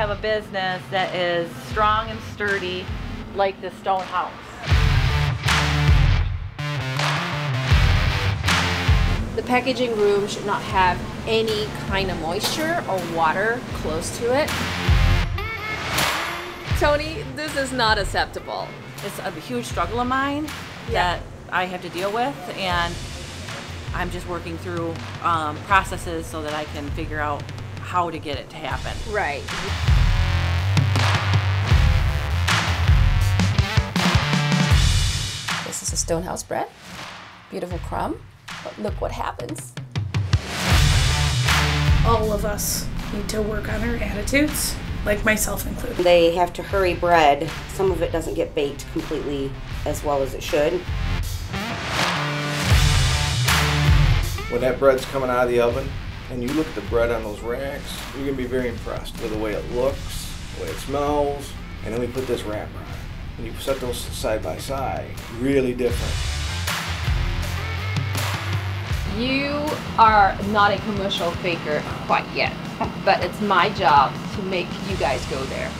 have a business that is strong and sturdy like the stone house. The packaging room should not have any kind of moisture or water close to it. Tony, this is not acceptable. It's a huge struggle of mine that I have to deal with, and I'm just working through um, processes so that I can figure out how to get it to happen. Right. This is a stonehouse bread. Beautiful crumb. But look what happens. all of us need to work on our attitudes, like myself included. They have to hurry bread. Some of it doesn't get baked completely as well as it should. When that bread's coming out of the oven and you look at the bread on those racks, you're gonna be very impressed with the way it looks, the way it smells, and then we put this wrapper on. And you set those side by side, really different. You are not a commercial baker quite yet, but it's my job to make you guys go there.